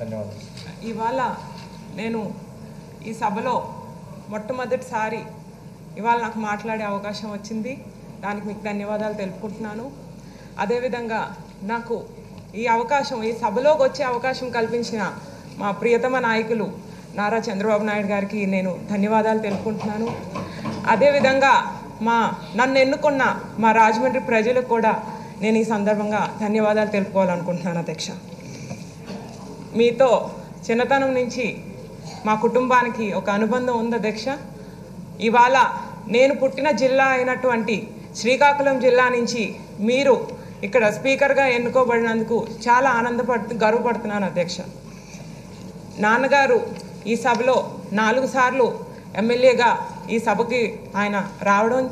ధన్యవాదాలు. ఇవాళ నేను ఈ సభలో మొట్టమొదటిసారి ఇవాళ నాకు మాట్లాడే అవకాశం వచ్చింది. దానికి మీకు ధన్యవాదాలు తెలుపుకుంటున్నాను. అదేవిధంగా నాకు ఈ అవకాశం ఈ సభలోకి వచ్చే అవకాశం కల్పించిన మా ప్రియతమ నాయకులు నారా చంద్రబాబు నాయుడు గారికి నేను ధన్యవాదాలు తెలుపుకుంటున్నాను. అదేవిధంగా మా నన్ను ఎన్నుకున్న మా రాజమండ్రి ప్రజలకు కూడా నేను ఈ సందర్భంగా ధన్యవాదాలు తెలుపుకోవాలనుకుంటున్నాను అధ్యక్ష. మీతో చిన్నతనం నుంచి మా కుటుంబానికి ఒక అనుబంధం ఉంది అధ్యక్ష ఇవాళ నేను పుట్టిన జిల్లా అయినటువంటి శ్రీకాకుళం జిల్లా నుంచి మీరు ఇక్కడ స్పీకర్గా ఎన్నుకోబడినందుకు చాలా ఆనందపడు గర్వపడుతున్నాను అధ్యక్ష నాన్నగారు ఈ సభలో నాలుగు సార్లు ఎమ్మెల్యేగా ఈ సభకి ఆయన రావడం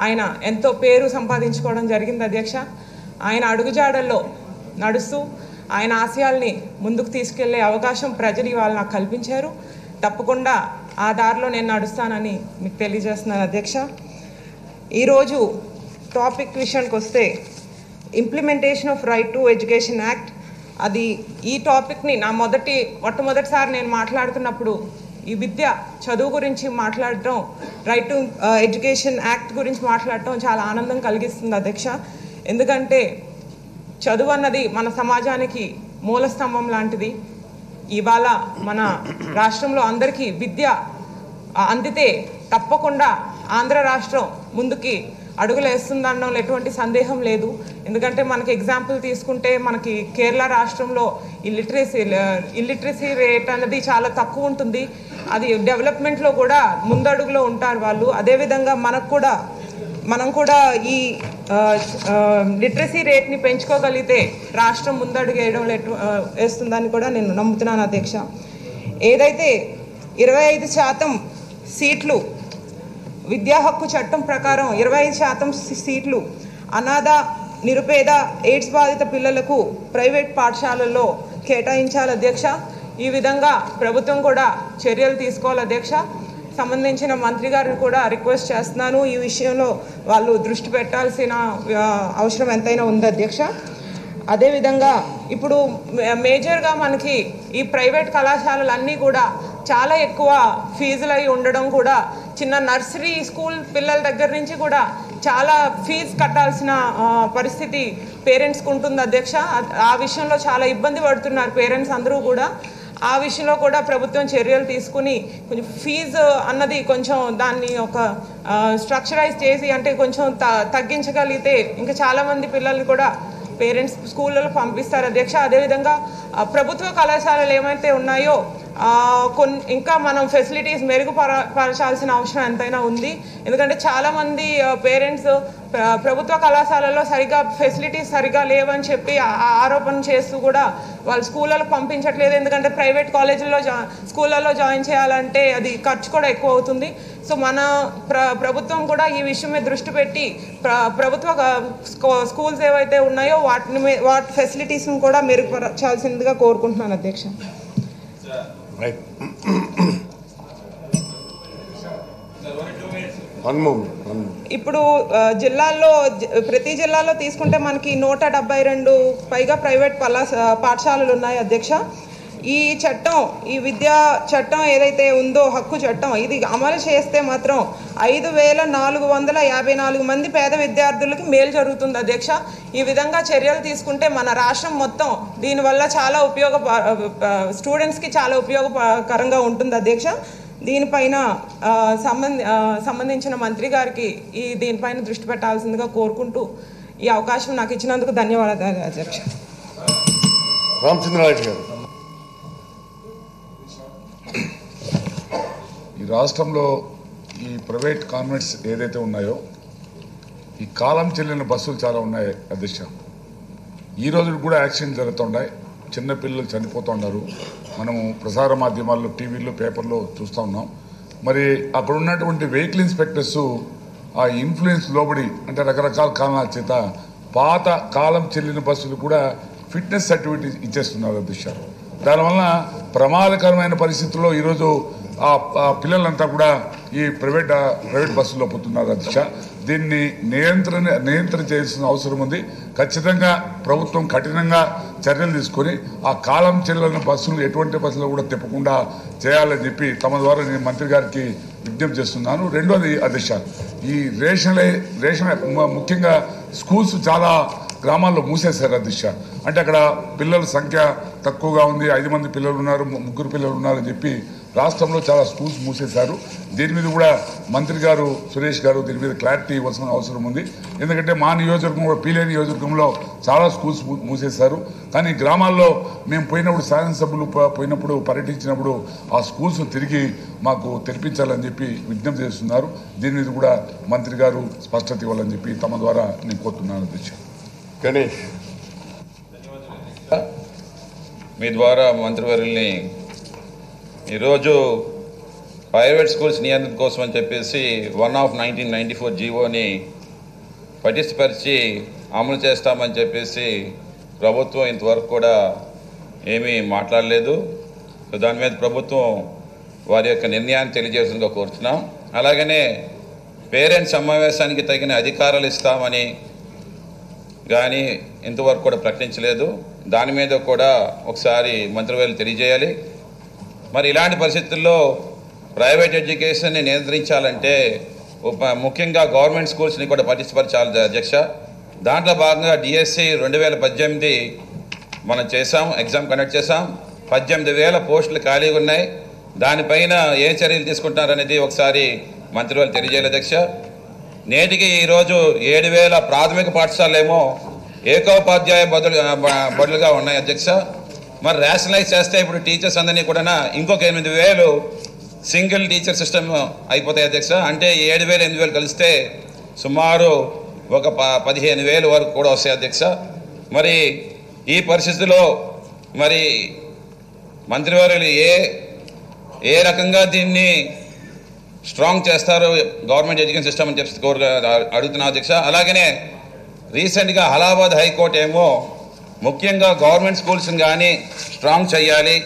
ఆయన ఎంతో పేరు సంపాదించుకోవడం జరిగింది అధ్యక్ష ఆయన అడుగుజాడల్లో నడుస్తూ ఆయన ఆశయాల్ని ముందుకు తీసుకెళ్ళే అవకాశం ప్రజలు ఇవాళ నాకు కల్పించారు. తప్పకుండా ఆ దారిలో నేను నడుస్తానని మీకు తెలియజేస్తున్నాను అధ్యక్ష. ఈరోజు టాపిక్ విషయానికి వస్తే implementation of right to education act. అది ఈ టాపిక్ని నా మొదటి మొట్టమొదటిసారి నేను మాట్లాడుతున్నప్పుడు ఈ విద్య చదువు గురించి మాట్లాడటం రైట్ టు ఎడ్యుకేషన్ యాక్ట్ గురించి మాట్లాడటం చాలా ఆనందం కలిగిస్తుంది అధ్యక్ష. ఎందుకంటే చదువు అన్నది మన సమాజానికి మూలస్తంభం లాంటిది. ఇవాళ మన రాష్ట్రంలో అందరికీ విద్య అందితే తప్పకుండా ఆంధ్ర రాష్ట్రం ముందుకి అడుగులు వేస్తుందనడంలో ఎటువంటి సందేహం లేదు. ఎందుకంటే మనకి ఎగ్జాంపుల్ తీసుకుంటే మనకి కేరళ రాష్ట్రంలో ఇల్లిటరసీ ఇల్లిటరసీ రేట్ అనేది చాలా తక్కువ ఉంటుంది. అది డెవలప్మెంట్లో కూడా ముందడుగులో ఉంటారు వాళ్ళు. అదేవిధంగా మనకు కూడా మనం కూడా ఈ లిటరసీ రేట్ని పెంచుకోగలిగితే రాష్ట్రం ముందడుగు వేయడం ఎటు- వేస్తుందని కూడా నేను నమ్ముతున్నాను అధ్యక్ష. ఏదైతే ఇరవై ఐదు శాతం సీట్లు విద్యా హక్కు చట్టం ప్రకారం ఇరవై ఐదు శాతం సీట్లు అనాథ నిరుపేద ఎయిడ్స్ బాధిత పిల్లలకు ప్రైవేట్ పాఠశాలల్లో కేటాయించాలి అధ్యక్ష. ఈ విధంగా ప్రభుత్వం కూడా చర్యలు తీసుకోవాలి అధ్యక్ష. సంబంధించిన మంత్రి గారిని కూడా రిక్వెస్ట్ చేస్తున్నాను. ఈ విషయంలో వాళ్ళు దృష్టి పెట్టాల్సిన అవసరం ఎంతైనా ఉంది అధ్యక్ష. అదేవిధంగా ఇప్పుడు మే- మేజర్గా మనకి ఈ ప్రైవేట్ కళాశాలలన్నీ కూడా చాలా ఎక్కువ ఫీజులు అయి ఉండడం కూడా చిన్న నర్సరీ స్కూల్ పిల్లల దగ్గర నుంచి కూడా చాలా ఫీజు కట్టాల్సిన పరిస్థితి పేరెంట్స్కి ఉంటుంది అధ్యక్ష. ఆ విషయంలో చాలా ఇబ్బంది పడుతున్నారు పేరెంట్స్ అందరూ కూడా. ఆ విషయంలో కూడా ప్రభుత్వం చర్యలు తీసుకుని కొంచెం ఫీజు అన్నది కొంచెం దాన్ని ఒక స్ట్రక్చరైజ్ చేసి అంటే కొంచెం త తగ్గించగలిగితే ఇంకా చాలామంది పిల్లల్ని కూడా పేరెంట్స్ స్కూళ్ళలో పంపిస్తారు. అధ్యక్ష అదేవిధంగా ప్రభుత్వ కళాశాలలు ఏమైతే ఉన్నాయో కొన్ని ఇంకా మనం ఫెసిలిటీస్ మెరుగుపర పరచాల్సిన అవసరం ఎంతైనా ఉంది. ఎందుకంటే చాలామంది పేరెంట్స్ ప్రభుత్వ కళాశాలలో సరిగా ఫెసిలిటీస్ సరిగా లేవని చెప్పి ఆరోపణ చేస్తూ కూడా వాళ్ళు స్కూళ్ళకు పంపించట్లేదు. ఎందుకంటే ప్రైవేట్ కాలేజీల్లో జా స్కూళ్ళలో జాయిన్ చేయాలంటే అది ఖర్చు కూడా ఎక్కువ అవుతుంది. సో మన ప్ర ప్రభుత్వం కూడా ఈ విషయం మీద దృష్టి పెట్టి ప్ర ప్రభుత్వ స్కూల్స్ ఏవైతే ఉన్నాయో వాటిని వాటి ఫెసిలిటీస్ని కూడా మెరుగుపరచాల్సిందిగా కోరుకుంటున్నాను అధ్యక్ష. ఇప్పుడు జిల్లాల్లో ప్రతి జిల్లాలో తీసుకుంటే మనకి నూట డెబ్బై రెండు పైగా ప్రైవేట్ పలా పాఠశాలలు ఉన్నాయి అధ్యక్ష. ఈ చట్టం ఈ విద్యా చట్టం ఏదైతే ఉందో హక్కు చట్టం ఇది అమలు చేస్తే మాత్రం ఐదు వేల నాలుగు వందల యాభై నాలుగు మంది పేద విద్యార్థులకి మేలు జరుగుతుంది అధ్యక్ష. ఈ విధంగా చర్యలు తీసుకుంటే మన రాష్ట్రం మొత్తం దీనివల్ల చాలా ఉపయోగ స్టూడెంట్స్కి చాలా ఉపయోగకరంగా ఉంటుంది అధ్యక్ష. దీనిపైన సంబంధ సంబంధించిన మంత్రి గారికి ఈ దీనిపైన దృష్టి పెట్టాల్సిందిగా కోరుకుంటూ ఈ అవకాశం నాకు ఇచ్చినందుకు ధన్యవాదాలు అధ్యక్ష. రామచంద్రారెడ్డి గారు. ఈ రాష్ట్రంలో ఈ ప్రైవేట్ కాన్వెంట్స్ ఏదైతే ఉన్నాయో ఈ కాలం చెల్లిన బస్సులు చాలా ఉన్నాయి అధ్యక్ష. ఈ రోజు కూడా యాక్సిడెంట్ జరుగుతున్నాయి. చిన్నపిల్లలు చనిపోతున్నారు మనము ప్రసార మాధ్యమాల్లో టీవీల్లో పేపర్లో చూస్తూ ఉన్నాం. మరి అక్కడ ఉన్నటువంటి వెహికల్ ఇన్స్పెక్టర్స్ ఆ ఇన్ఫ్లుయెన్స్ లోబడి అంటే రకరకాల కారణాల చేత పాత కాలం చెల్లిన బస్సులు కూడా ఫిట్నెస్ సర్టిఫికేట్ ఇచ్చేస్తున్నారు అధ్యక్ష. దానివల్ల ప్రమాదకరమైన పరిస్థితుల్లో ఈరోజు ఆ పిల్లలంతా కూడా ఈ ప్రైవేట్ ప్రైవేట్ బస్సుల్లో పోతున్నారు అధ్యక్ష. దీన్ని నియంత్రణ నియంత్రణ చేయాల్సిన అవసరం ఉంది. ఖచ్చితంగా ప్రభుత్వం కఠినంగా చర్యలు తీసుకొని ఆ కాలం చెల్లిన బస్సులు ఎటువంటి బస్సులు కూడా తిప్పకుండా చేయాలని చెప్పి తమ ద్వారా నేను మంత్రి గారికి విజ్ఞప్తి చేస్తున్నాను. రెండోది అధ్యక్ష ఈ రేషన్లే రేషన్ ముఖ్యంగా స్కూల్స్ చాలా గ్రామాల్లో మూసేశారు అధ్యక్ష అంటే అక్కడ పిల్లల సంఖ్య తక్కువగా ఉంది. ఐదు మంది పిల్లలు ఉన్నారు ముగ్గురు పిల్లలు ఉన్నారని చెప్పి రాష్ట్రంలో చాలా స్కూల్స్ మూసేశారు. దీని మీద కూడా మంత్రి గారు సురేష్ గారు దీని మీద క్లారిటీ ఇవ్వాల్సిన అవసరం ఉంది. ఎందుకంటే మా నియోజకవర్గం కూడా పీలే నియోజకవర్గంలో చాలా స్కూల్స్ మూసేశారు. కానీ గ్రామాల్లో మేము పోయినప్పుడు శాసనసభ్యులు పోయినప్పుడు పర్యటించినప్పుడు ఆ స్కూల్స్ తిరిగి మాకు తెరిపించాలని చెప్పి విజ్ఞప్తి చేస్తున్నారు. దీని మీద కూడా మంత్రి గారు స్పష్టత ఇవ్వాలని చెప్పి తమ ద్వారా నేను కోరుతున్నాను అధ్యక్ష. గణేష్. మీ ద్వారా మంత్రివర్యుల్ని ఈరోజు ప్రైవేట్ స్కూల్స్ నియంత్రణ కోసం అని చెప్పేసి one of nineteen ninety four జీవోని పటిష్టపరిచి అమలు చేస్తామని చెప్పేసి ప్రభుత్వం ఇంతవరకు కూడా ఏమీ మాట్లాడలేదు. సో దాని మీద ప్రభుత్వం వారి యొక్క నిర్ణయాన్ని తెలియజేసిందిగా కోరుతున్నాం అలాగనే పేరెంట్స్ సమావేశానికి తగిన అధికారాలు ఇస్తామని కానీ ఇంతవరకు కూడా ప్రకటించలేదు. దాని మీద కూడా ఒకసారి మంత్రివర్యులు తెలియజేయాలి. మరి ఇలాంటి పరిస్థితుల్లో ప్రైవేట్ ఎడ్యుకేషన్ని నియంత్రించాలంటే ఉప- ముఖ్యంగా గవర్నమెంట్ స్కూల్స్ని కూడా పటిష్టపరచాలి అధ్యక్ష. దాంట్లో భాగంగా డిఎస్సి రెండు వేల పద్దెనిమిది మనం చేసాం ఎగ్జామ్ కండక్ట్ చేసాం పద్దెనిమిది వేల పోస్టులు ఖాళీగా ఉన్నాయి. దానిపైన ఏ చర్యలు తీసుకుంటున్నారనేది ఒకసారి మంత్రివర్యులు తెలియజేయాలి అధ్యక్ష. నేటికి ఈరోజు ఏడు వేల ప్రాథమిక పాఠశాలలేమో ఏకోపాధ్యాయ బదులు బదులుగా ఉన్నాయి అధ్యక్ష. మరి రేషనలైజ్ చేస్తే ఇప్పుడు టీచర్స్ అందరినీ కూడా ఇంకొక ఎనిమిది వేలు సింగిల్ టీచర్ సిస్టమ్ అయిపోతాయి అధ్యక్ష. అంటే ఏడు వేలు ఎనిమిది వేలు కలిస్తే సుమారు ఒక ప పదిహేను వేలు వరకు కూడా వస్తాయి అధ్యక్ష. మరి ఈ పరిస్థితిలో మరి మంత్రివర్యులు ఏ ఏ రకంగా దీన్ని స్ట్రాంగ్ చేస్తారు గవర్నమెంట్ ఎడ్యుకేషన్ సిస్టమ్ అని చెప్పి కోరు అడుగుతున్నా అధ్యక్ష. అలాగనే రీసెంట్గా అలహాబాద్ హైకోర్టు ఏమో ముఖ్యంగా గవర్నమెంట్ స్కూల్స్ని కానీ స్ట్రాంగ్ చేయాలి.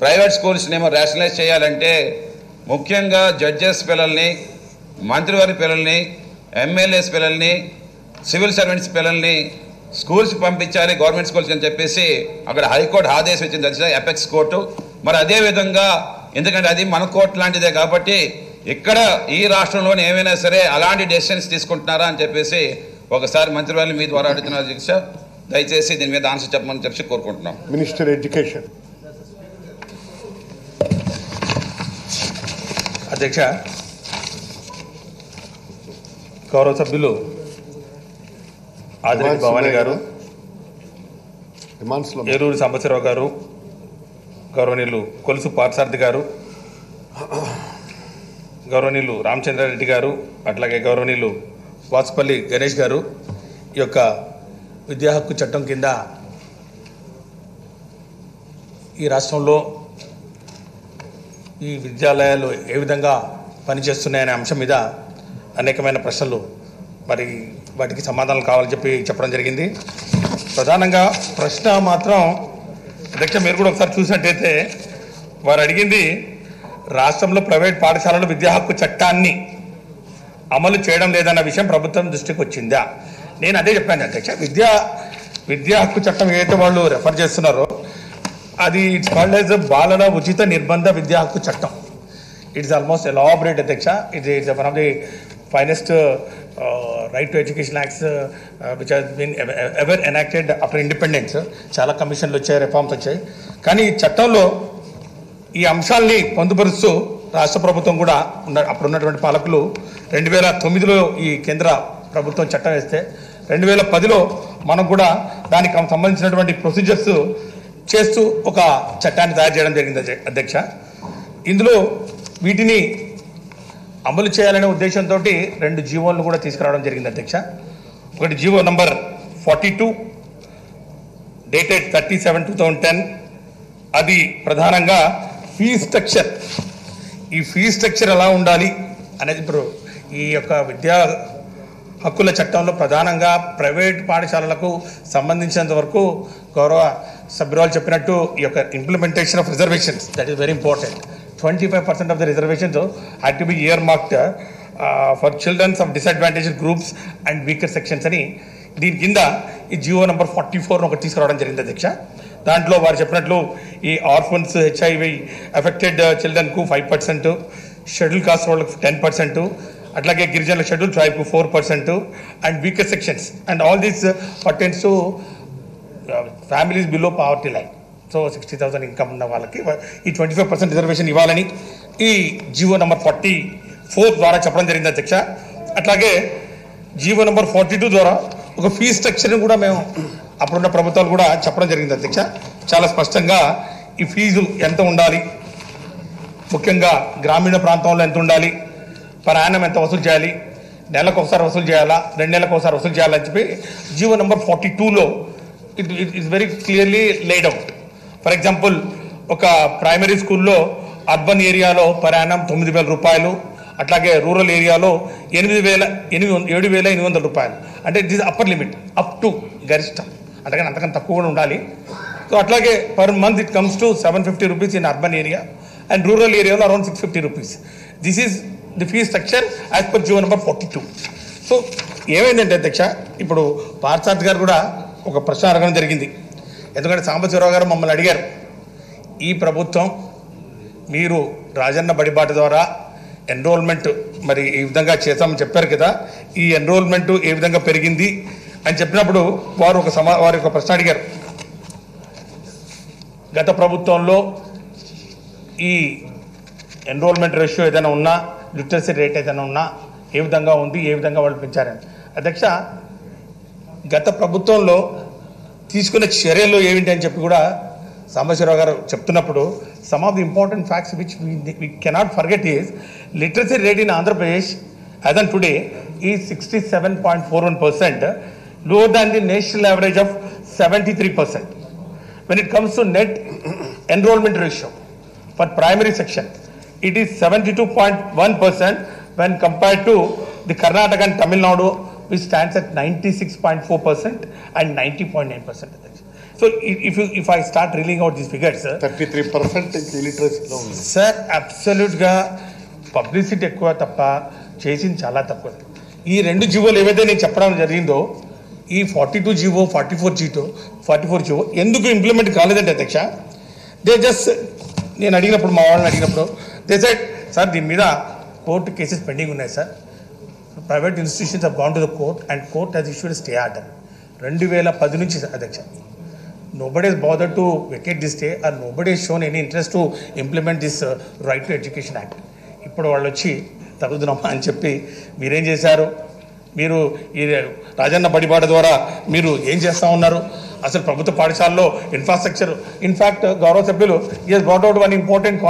ప్రైవేట్ స్కూల్స్ని ఏమో రేషనలైజ్ చేయాలంటే ముఖ్యంగా జడ్జెస్ పిల్లల్ని మంత్రివారి పిల్లల్ని ఎమ్మెల్యేస్ పిల్లల్ని సివిల్ సర్వెంట్స్ పిల్లల్ని స్కూల్స్ పంపించాలి గవర్నమెంట్ స్కూల్స్ అని చెప్పేసి అక్కడ హైకోర్టు ఆదేశం ఇచ్చింది తెలిసిన ఎపెక్స్ కోర్టు మరి అదే విధంగా ఎందుకంటే అది మన కోర్టు లాంటిదే కాబట్టి ఇక్కడ ఈ రాష్ట్రంలోనే ఏమైనా సరే అలాంటి డెసిషన్స్ తీసుకుంటున్నారా అని చెప్పేసి ఒకసారి మంత్రివారిని మీ ద్వారా అడుగుతున్నారు దీక్ష దయచేసి దీని మీద ఆన్సర్ చెప్పమని చెప్పి కోరుకుంటున్నాం. మినిస్టర్ ఎడ్యుకేషన్ అధ్యక్ష గౌరవ సభ్యులు ఆదిరెడ్డి భవానీ గారు ఏలూరు సాంబశివరావు గారు గౌరవనీయులు కొలుసు పార్సారథి గారు గౌరవనీయులు రామచంద్రారెడ్డి గారు అట్లాగే గౌరవనీయులు వాసుపల్లి గణేష్ గారు ఈ యొక్క విద్యా హక్కు చట్టం కింద ఈ రాష్ట్రంలో ఈ విద్యాలయాలు ఏ విధంగా పనిచేస్తున్నాయనే అంశం మీద అనేకమైన ప్రశ్నలు మరి వాటికి సమాధానాలు కావాలని చెప్పి చెప్పడం జరిగింది. ప్రధానంగా ప్రశ్న మాత్రం అధ్యక్ష మీరు కూడా ఒకసారి చూసినట్టయితే వారు అడిగింది రాష్ట్రంలో ప్రైవేట్ పాఠశాలలు విద్యా హక్కు చట్టాన్ని అమలు చేయడం లేదన్న విషయం ప్రభుత్వం దృష్టికి వచ్చిందా? నేను అదే చెప్పాను అధ్యక్ష. విద్యా విద్యా హక్కు చట్టం ఏదైతే వాళ్ళు రెఫర్ చేస్తున్నారో అది ఇట్స్ కాల్డ్ యాజ్ బాలల ఉచిత నిర్బంధ విద్యా హక్కు చట్టం. ఇట్స్ ఆల్మోస్ట్ ఎలాబరేట్ అధ్యక్ష. It it's one of the finest right to education acts which has been ever enacted after independence చాలా కమిషన్లు వచ్చాయి రిఫార్మ్స్ వచ్చాయి. కానీ ఈ చట్టంలో ఈ అంశాల్ని పొందుపరుస్తూ రాష్ట్ర ప్రభుత్వం కూడా ఉన్న అప్పుడు ఉన్నటువంటి పాలకులు రెండు వేల తొమ్మిదిలో ఈ కేంద్ర ప్రభుత్వం చట్టం వేస్తే రెండు వేల పదిలో మనం కూడా దానికి సంబంధించినటువంటి ప్రొసీజర్స్ చేస్తూ ఒక చట్టాన్ని తయారు చేయడం జరిగింది అధ్యక్ష. ఇందులో వీటిని అమలు చేయాలనే ఉద్దేశంతో రెండు జీవోలను కూడా తీసుకురావడం జరిగింది అధ్యక్ష. ఒకటి GO number forty two dated thirty seven two thousand ten. అది ప్రధానంగా ఫీ స్ట్రక్చర్. ఈ ఫీ స్ట్రక్చర్ ఎలా ఉండాలి అనేది ఇప్పుడు ఈ యొక్క విద్యా హక్కుల చట్టంలో ప్రధానంగా ప్రైవేట్ పాఠశాలలకు సంబంధించినంత వరకు గౌరవ సభ్యురాలు చెప్పినట్టు ఈ యొక్క implementation of reservations that is very important twenty five percent of the reservations had to be earmarked for childrens of disadvantage groups and weaker sections అని దీని కింద ఈ జియో నెంబర్ ఫార్టీ ఫోర్ ఒకటి తీసుకురావడం జరిగింది అధ్యక్ష. దాంట్లో వారు చెప్పినట్లు ఈ ఆర్ఫన్స్ హెచ్ఐవి ఎఫెక్టెడ్ చిల్డ్రన్కు ఫైవ్ పర్సెంట్ షెడ్యూల్ కాస్ట్ వాళ్ళకు టెన్ పర్సెంట్ అట్లాగే గిరిజనుల schedule ట్రైబ్కు four percent and weaker sections and all these pertains to families below poverty line so sixty thousand income ఉన్న వాళ్ళకి ఈ ట్వంటీ ఫైవ్ పర్సెంట్ రిజర్వేషన్ ఇవ్వాలని ఈ Jio number forty four ద్వారా చెప్పడం జరిగింది అధ్యక్ష. అట్లాగే జియో నెంబర్ ఫార్టీ టూ ద్వారా ఒక ఫీ స్ట్రక్చర్ని కూడా మేము అప్పుడున్న ప్రభుత్వాలు కూడా చెప్పడం జరిగింది అధ్యక్ష. చాలా స్పష్టంగా ఈ ఫీజు ఎంత ఉండాలి? ముఖ్యంగా గ్రామీణ ప్రాంతంలో ఎంత ఉండాలి? ప్రయాణం ఎంత వసూలు చేయాలి? నెలకు ఒకసారి వసూలు చేయాలా? రెండు నెలలకు ఒకసారి వసూలు చేయాలని చెప్పి జీవో నెంబర్ ఫార్టీ టూలో it it very clearly laid out. For example ఒక ప్రైమరీ స్కూల్లో అర్బన్ ఏరియాలో ప్రయాణం తొమ్మిది వేల రూపాయలు అట్లాగే రూరల్ ఏరియాలో ఎనిమిది వేల ఎనిమిది ఏడు వేల ఎనిమిది వందల రూపాయలు. అంటే this upper limit up to గరిష్టం. అంతకని అంతకన్నా తక్కువ కూడా ఉండాలి. సో అట్లాగే per month it comes to seven fifty rupees in urban area and rural ఏరియాలో around six fifty rupees. This is the fee structure as per GO number forty two. So ఏమైందంటే అధ్యక్ష ఇప్పుడు పార్థసారథి గారు కూడా ఒక ప్రశ్న అడగడం జరిగింది. ఎందుకంటే సాంబశివరావు గారు మమ్మల్ని అడిగారు ఈ ప్రభుత్వం మీరు రాజన్న బడిబాట ద్వారా ఎన్రోల్మెంట్ మరి ఈ విధంగా చేస్తామని చెప్పారు కదా ఈ ఎన్రోల్మెంట్ ఏ విధంగా పెరిగింది అని చెప్పినప్పుడు వారు ఒక సమా వారి ఒక ప్రశ్న అడిగారు. గత ప్రభుత్వంలో ఈ ఎన్రోల్మెంట్ రేషియో ఏదైనా ఉన్నా లిటరసీ రేట్ ఏదైనా ఉన్నా ఏ విధంగా ఉంది ఏ విధంగా వాళ్ళు పెంచారని. అధ్యక్ష గత ప్రభుత్వంలో తీసుకున్న చర్యలు ఏమిటి అని చెప్పి కూడా సాంబశివరావు గారు చెప్తున్నప్పుడు some of the important facts which we cannot forget is literacy rate in Andhra Pradesh as on today ఈ sixty seven point four one percent lower than the national average of seventy three percent when it comes to net enrolment ratio for primary section it is 72.1% when compared to the Karnataka and Tamil Nadu, which stands at 96.4% and 90.9%. So if you, if I start reeling out these figures, sir, thirty three percent లిటరసీలో ఉంది sir అబ్సల్యూట్గా publicity ఎక్కువ తప్ప చేసింది చాలా తక్కువ. ఈ రెండు జీవోలు ఏవైతే నేను చెప్పడం జరిగిందో ఈ forty two GO forty four GO forty four GO ఎందుకు ఇంప్లిమెంట్ కాలేదంటే అధ్యక్ష దే జస్ట్ నేను అడిగినప్పుడు మా వాళ్ళని అడిగినప్పుడు దే సెట్ సార్ దీని మీద కోర్టు కేసెస్ పెండింగ్ ఉన్నాయి sir private institutions have gone to the court and court has issued stay order రెండు వేల పది నుంచి అధ్యక్ష nobody is bothered to vacate this stay or nobody has shown any interest to implement this uh, right to ఇప్పుడు వాళ్ళు వచ్చి తగుదునమ్మా అని చెప్పి మీరేం చేశారు? మీరు ఈ రాజన్న బడిబాట ద్వారా మీరు ఏం చేస్తా ఉన్నారు? అసలు ప్రభుత్వ పాఠశాలలో ఇన్ఫ్రాస్ట్రక్చర్ ఇన్ఫ్యాక్ట్ గౌరవ సభ్యులు is brought out one important